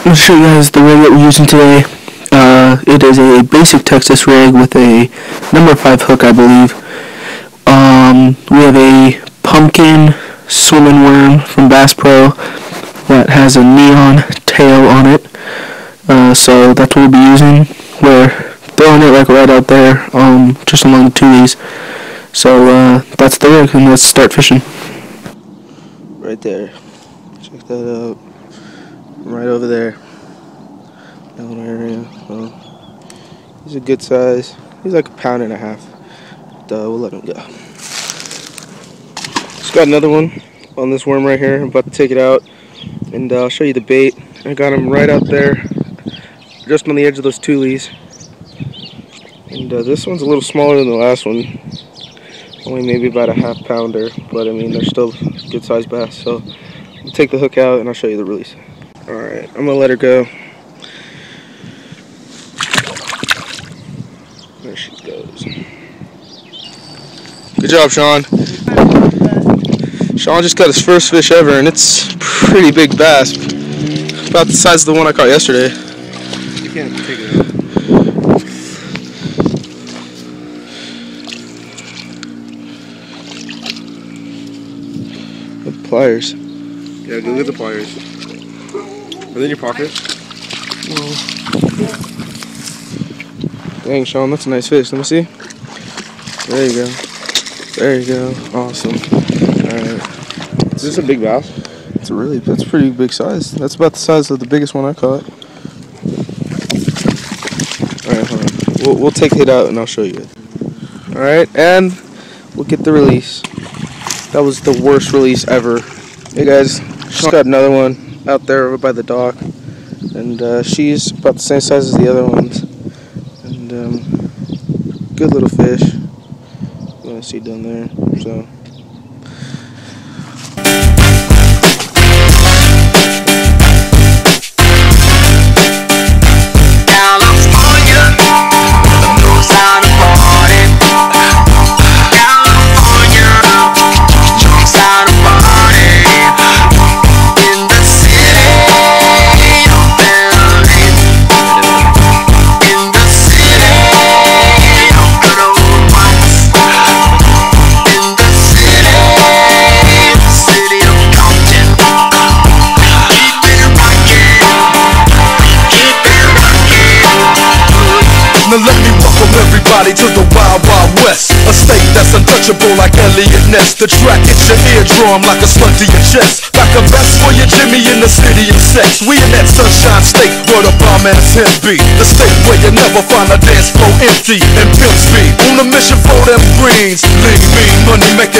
I'm going to show you guys the rig that we're using today. Uh, it is a basic Texas rig with a number 5 hook, I believe. Um, we have a pumpkin swimming worm from Bass Pro that has a neon tail on it. Uh, so that's what we'll be using. We're throwing it like right out there, um, just along the tulies. So uh, that's the rig, and let's start fishing. Right there. Check that out. Right over there. That little area. Well, he's a good size. He's like a pound and a half. But, uh, we'll let him go. Just got another one on this worm right here. I'm about to take it out and uh, I'll show you the bait. I got him right out there, just on the edge of those tulies. And uh, this one's a little smaller than the last one. Only maybe about a half pounder, but I mean, they're still good sized bass. So I'll take the hook out and I'll show you the release. Alright, I'm gonna let her go. There she goes. Good job, Sean. Sean just got his first fish ever, and it's pretty big bass. About the size of the one I caught yesterday. You can't take it out. Pliers. Yeah, go get the pliers. Are they in your pocket? Dang, Sean, that's a nice fish. Let me see. There you go. There you go. Awesome. Alright. Is this a big bass? It's a really, that's pretty big size. That's about the size of the biggest one I caught. Alright, hold on. We'll, we'll take it out and I'll show you it. Alright, and we'll get the release. That was the worst release ever. Hey guys, just got another one out there over by the dock. And uh, she's about the same size as the other ones. And um, good little fish. You want to see down there. So. Welcome everybody to the Wild Wild West A state that's untouchable like Elliot Ness. The track hits your eardrum like a slug to your chest. Like a vest for your Jimmy in the city of sex. We in that sunshine state where the bomb ass him be. The state where you never find a dance floor empty. And pimp speed On a mission for them greens. Lean, mean, money making